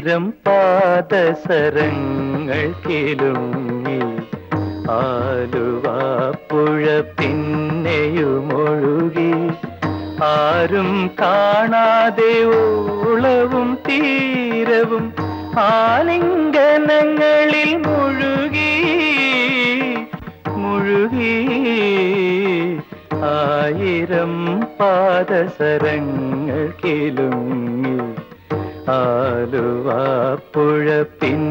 ആയിരം പാദസരങ്ങൾ കിലുങ്ങി ആലുവാപ്പുഴ പിന്നെയുമൊഴുകി. ആരും കാണാതെ ഓളവും തീരവും ആലിംഗനങ്ങളിൽ മുഴുകി. മുഴുകി ആയിരം പാദസരങ്ങൾ കിലുങ്ങി ആലുവാപ്പുഴ പിന്നെയുമൊഴുകി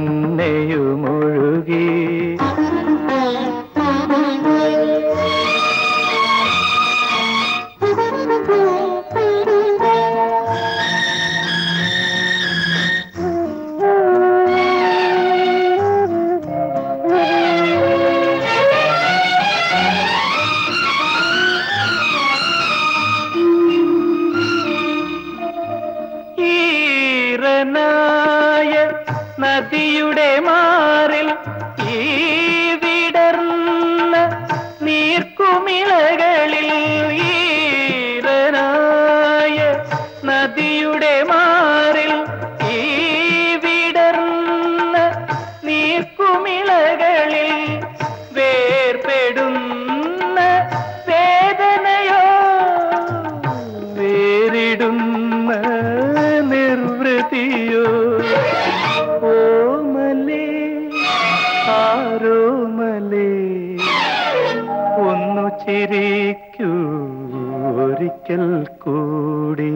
ഈറനായ നദിയുടെ മാറിൽ ഈ വിടർന്ന നീർക്കുമിളകളിൽ ഈരനായ നദിയുടെ മാറിൽ നിർവൃതിയോ ഓമലേ ആരോമലേ ഒന്നു ചിരിക്കൂ ഒരിക്കൽ കൂടി.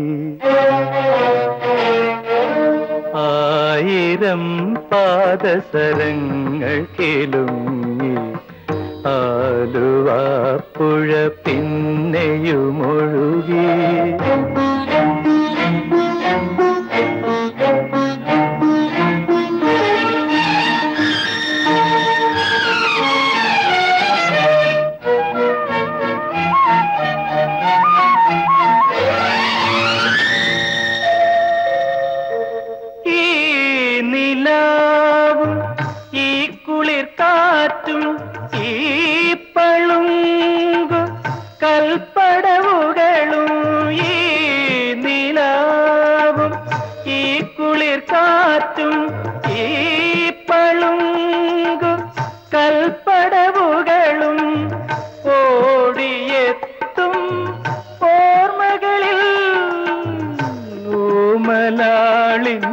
ആയിരം പാദസരങ്ങൾ കിലുങ്ങി പുഴ പിന്നെയുമൊഴുകി കാറ്റും ഈ പളുങ്കു കൽപ്പടവുകളും ഓടിയെത്തും ഓർമ്മകളിൽ ഓമലാളിൻ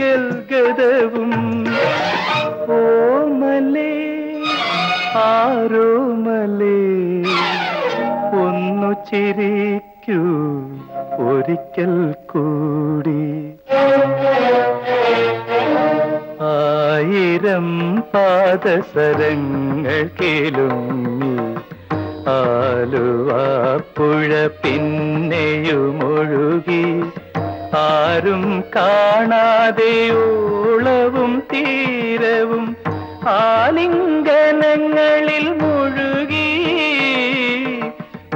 ഗൽഗതവും ഓമലേ ആരോമലേ ഒന്നു ചിരിക്കൂ ഒരിക്കൽ കൂടി. പാദസരങ്ങൾ കിലുങ്ങി ആലുവാപ്പുഴ പിന്നെയുമൊഴുകി. ആരും കാണാതെ ഓളവും തീരവും ആലിംഗനങ്ങളിൽ മുഴുകി.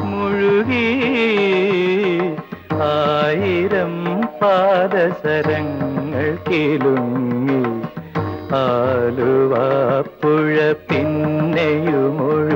മുഴുകി. ആയിരം പാദസരങ്ങൾ ആലുവ പുഴ പിന്നെയുമൊഴി